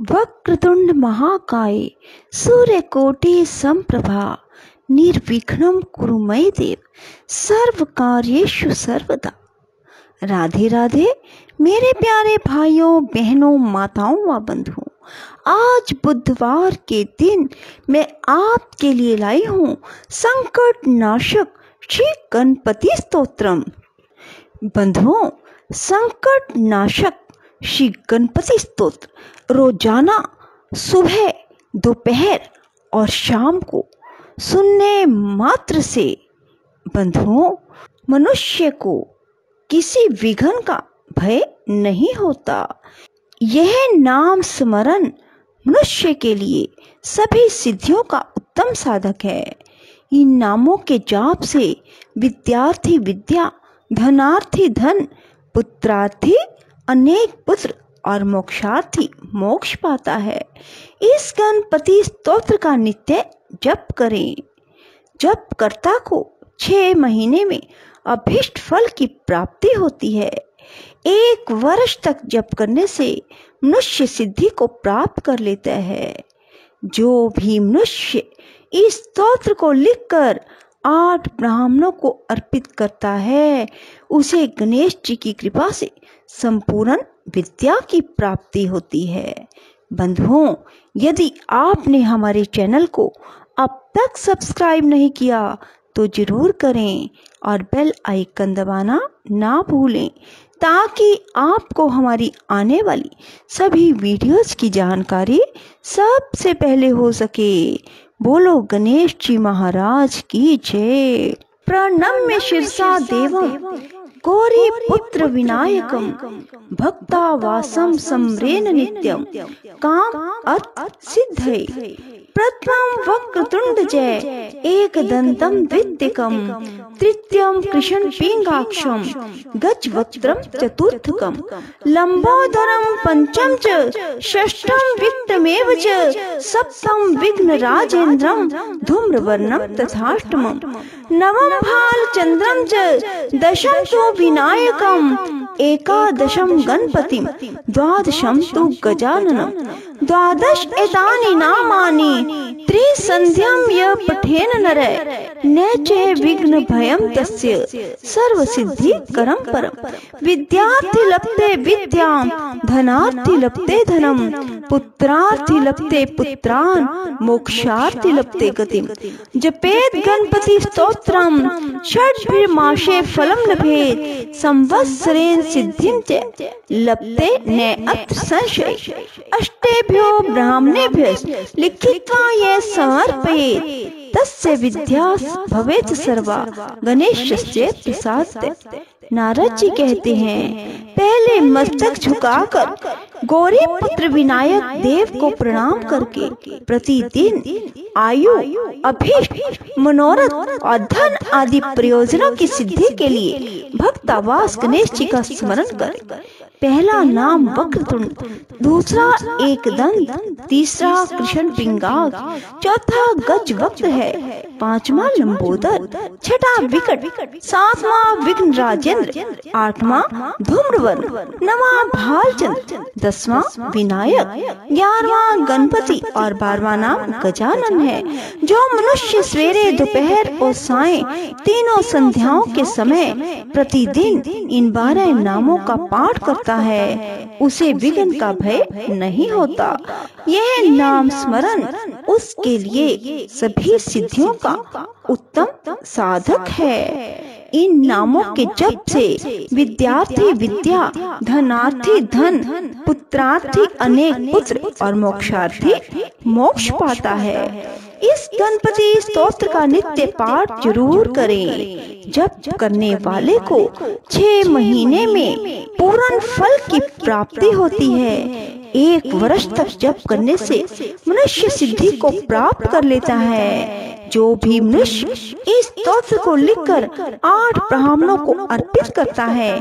वक्रतुंड महाकाय सूर्य कोटि संप्रभा, निर्विघ्नं कुरु मई देव सर्व कार्येषु सर्वदा। राधे राधे, मेरे प्यारे भाइयों, बहनों, माताओं व बंधुओं आज बुधवार के दिन मैं आपके लिए लाई हूँ संकट नाशक श्री गणपति स्तोत्रम। बंधुओं संकट नाशक श्री गणपति स्तोत्र रोज़ाना सुबह, दोपहर और शाम को सुनने मात्र से बंधुओं मनुष्य को किसी विघन का भय नहीं होता। यह नाम स्मरण मनुष्य के लिए सभी सिद्धियों का उत्तम साधक है। इन नामों के जाप से विद्यार्थी विद्या, धनार्थी धन, पुत्रार्थी अनेक पुत्र और मोक्षार्थी मोक्ष पाता है। इस गणपति स्तोत्र का नित्य जप करें। जप कर्ता को छह महीने में अभिष्ट फल की प्राप्ति होती है। एक वर्ष तक जप करने से मनुष्य सिद्धि को प्राप्त कर लेता है। जो भी मनुष्य इस स्तोत्र को लिखकर आठ ब्राह्मणों को अर्पित करता है, उसे गणेश जी की कृपा से संपूर्ण विद्या की प्राप्ति होती है। बंधुओं यदि आपने हमारे चैनल को अब तक सब्सक्राइब नहीं किया तो ज़रूर करें और बेल आइकन दबाना ना भूलें ताकि आपको हमारी आने वाली सभी वीडियोस की जानकारी सबसे पहले हो सके। बोलो गणेश जी महाराज की जय। प्रणम्य शिरसा देवम गौरी पुत्र विनायकम भक्तावासम सम्रेन नित्यम। काम अर्थ सिद्ध प्रथम वक्रतुंड जय, एक दंतम द्वितीयकम तृतीयम कृष्ण पिंगाक्षम गज वक्त्रम चतुर्थकम, लंबोदरम पंचम च, षष्ठम विक्तमेव च, सप्तम विघ्न राजेंद्रम धूम्रवर्णम तथाष्टमम, नवम भाल चंद्रम च, दशम तो विनायकम एकादशम गणपतिम द्वादशम तु गजाननम द्वादश एतानि नामानि, त्रिसन्ध्यं य पठेन नर न च विघ्न भयं तस्य सर्व सिद्धि करम परम। विद्यार्थी लप्ते विद्याम धनार्थी लप्ते धनम पुत्रार्थी लप्ते पुत्रान मोक्षार्थी लप्ते गतिम। जपेत गणपति स्तोत्रम षड्भिर्माशे फलम लभेत, संवत्सरेण सिद्धिं च लप्ते न अत्र संशय अष्टेभ्यो ब्राह्मणेभ्य लिखित्वा ये समर्पयेत्। तस्य विद्या भवेत सर्वा। गणेशस्य प्रसाद नारद जी कहते हैं पहले मस्तक झुकाकर गौरी पुत्र विनायक देव को प्रणाम करके प्रतिदिन आयु अभीष्ट मनोरथ और धन आदि प्रयोजनों की सिद्धि के लिए भक्त आवास गणेश जी का स्मरण कर। पहला नाम वक्रतुंड दूसरा एक दंत तीसरा कृष्ण पिंगाग चौथा गज वक्त है। पांचवा लंबोदर, छठा विकट, सातवां विघ्न राजेंद्र, आठवां धूम्रवन, नवा भालचंद्र, दसवां विनायक, ग्यारहवा गणपति और बारवा नाम गजानन है, जो मनुष्य सवेरे, दोपहर और साय तीनों संध्याओं के समय प्रतिदिन इन बारह नामों का पाठ करता करता है। उसे विघ्न का भय नहीं होता। यह नाम स्मरण उसके लिए सभी सिद्धियों का उत्तम साधक है। इन नामों के जप से विद्यार्थी विद्या, धनार्थी धन, पुत्रार्थी अनेक पुत्र और मोक्षार्थी मोक्ष पाता है। इस गणपति स्तोत्र का नित्य पाठ ज़रूर करें। जब करने वाले को छह महीने में पूर्ण फल की प्राप्ति होती है। एक वर्ष तक जप करने से मनुष्य सिद्धि को प्राप्त कर लेता है। जो भी मनुष्य इस स्तोत्र को लिखकर आठ ब्राह्मणों को अर्पित करता है,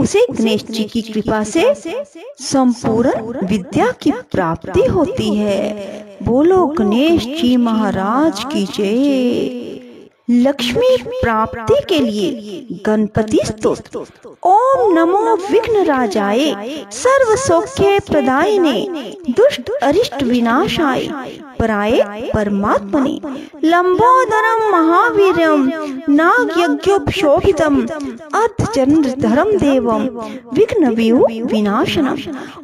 उसे गणेश जी की कृपा से संपूर्ण विद्या की प्राप्ति होती है। बोलो गणेश जी महाराज की जय। लक्ष्मी प्राप्ति के लिए गणपति स्तोत्र ओम नमो विघ्न राजाए सर्व सौख्य प्रदायने। दुष्ट अरिष्ट विनाशाय पराय परमात्मने। लंबोदरम महावीरम नाग यज्ञोपशोभितम अर्धचंद्र धर्म देवम विघ्न विनाशनम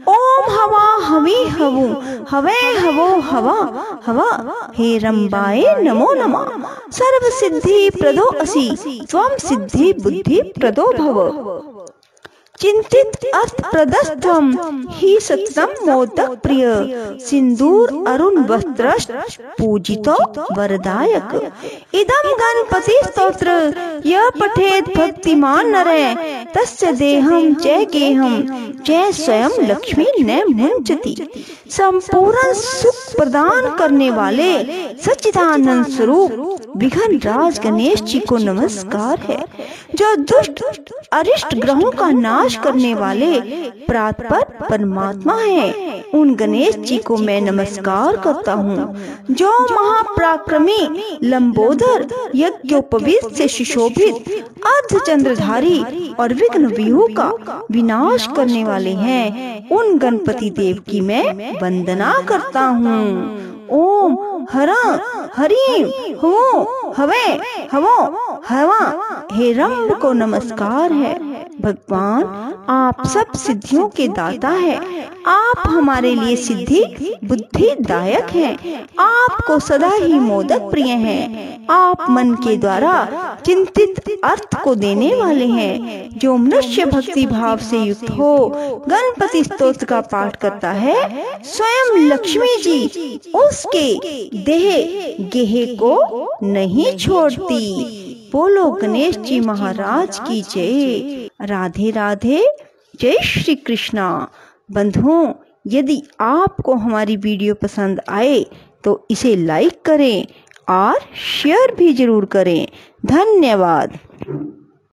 ओम हवा हवी हवु हवे। हवो। हवा हवा हे रंबाए नमो नमः। सर्व सिद्धि प्रदो असि। स्वम सिद्धि बुद्धि प्रदो भव। चिंतित अर्थ प्रदस्तम ही सततम मोदक प्रिय सिंदूर अरुण वस्त्र पूजितो वरदायक। इदम गणपति स्तोत्र यह पठेत भक्तिमान नरे। तस्य देहम जय गेहम जय स्वयं लक्ष्मी न मुंचती संपूर्ण सुख प्रदान करने वाले सच्चिदानंद स्वरूप विघन राज गणेश जी को नमस्कार है। जो दुष्ट, अरिष्ट ग्रहों का नाश करने वाले प्रातपर परमात्मा है। उन गणेश जी को मैं नमस्कार करता हूँ। जो महाप्राक्रमी लंबोदर, यज्ञोपवीत से सुशोभित अर्ध चंद्रधारी और विघ्न व्यूह का विनाश करने वाले हैं, उन गणपति देव की मैं वंदना करता हूँ। ओम हरा हरी हो हवे हवो हवा हे रंग को नमस्कार है। भगवान आप सब सिद्धियों के दाता है। आप हमारे लिए सिद्धि बुद्धि दायक है। आपको सदा ही मोदक प्रिय हैं। आप मन के द्वारा चिंतित अर्थ को देने वाले हैं। जो मनुष्य भक्ति भाव से युक्त हो गणपति स्तोत्र का पाठ करता है। स्वयं लक्ष्मी जी उसके देह गेहे को नहीं छोड़ती बोलो गणेश जी महाराज की जय। राधे राधे जय श्री कृष्णा। बंधुओं यदि आपको हमारी वीडियो पसंद आए तो इसे लाइक करें और शेयर भी ज़रूर करें। धन्यवाद।